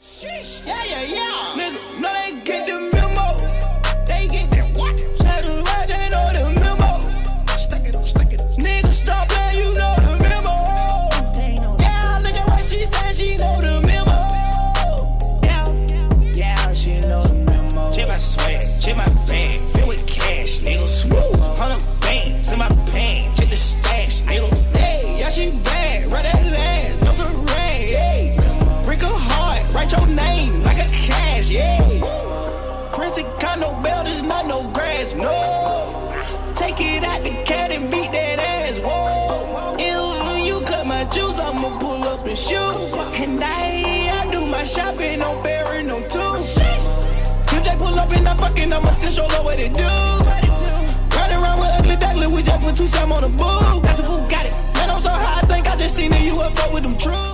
Sheesh! ei, yeah! No no. Take it out the cat and beat that ass, whoa. Ew, when you cut my juice, I'ma pull up and shoot. And I, I do my shopping on Barry, no two. If pull up and I'm fucking, I'ma still show love what it do. Ride around with ugly duckling, we just put two some on the boo. Got it. Man, I'm so high, I think I just seen a UFO with them true.